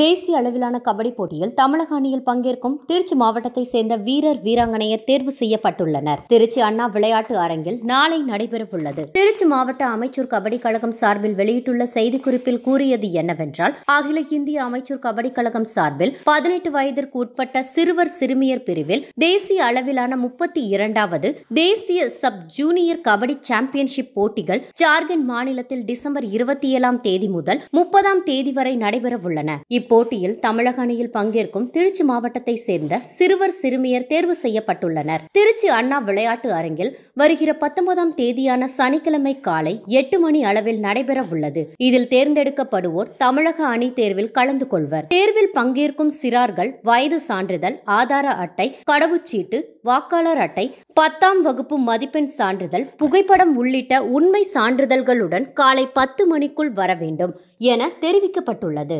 தேசிய அளவிலான கபடி போட்டியில் தமிழக அணியில் பங்கேற்கும் திருச்சி மாவட்டத்தை சேர்ந்த வீரர் வீராங்கனையர் தேர்வு செய்யப்பட்டுள்ளனர். திருச்சி அண்ணா விளையாட்டு அரங்கில் நாளை நடைபெறவுள்ளது. திருச்சி மாவட்ட அமைச்சூர் கபடி கழகம் சார்பில் வெளியிட்டுள்ள செய்திக்குறிப்பில் கூறியது என்னவென்றால் அகில இந்திய அமைச்சர் கபடி கழகம் சார்பில் பதினெட்டு வயதிற்கு உட்பட்ட சிறுவர் சிறுமியர் பிரிவில் தேசிய அளவிலான முப்பத்தி இரண்டாவது தேசிய சப் ஜூனியர் கபடி சாம்பியன்ஷிப் போட்டிகள் ஜார்க்கண்ட் மாநிலத்தில் டிசம்பர் இருபத்தி ஏழாம் தேதி முதல் முப்பதாம் தேதி வரை நடைபெறவுள்ளன. இப்போட்டியில் தமிழக அணியில் பங்கேற்கும் திருச்சி மாவட்டத்தை சேர்ந்த சிறுவர் சிறுமியர் தேர்வு செய்யப்பட்டுள்ளனர். திருச்சி அண்ணா விளையாட்டு அரங்கில் வருகிற பத்தொன்பதாம் தேதியான சனிக்கிழமை காலை எட்டு மணி அளவில் நடைபெற உள்ளது. இதில் தேர்ந்தெடுக்கப்படுவோர் தமிழக அணி தேர்வில் கலந்து கொள்வர். தேர்வில் பங்கேற்கும் சிறார்கள் வயது சான்றிதழ் ஆதார அட்டை கடவுச்சீட்டு வாக்காளர் அட்டை பத்தாம் வகுப்பு மதிப்பெண் சான்றிதழ் புகைப்படம் உள்ளிட்ட உண்மை சான்றிதழ்களுடன் காலை பத்து மணிக்குள் வர வேண்டும் என தெரிவிக்கப்பட்டுள்ளது.